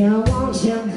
要往前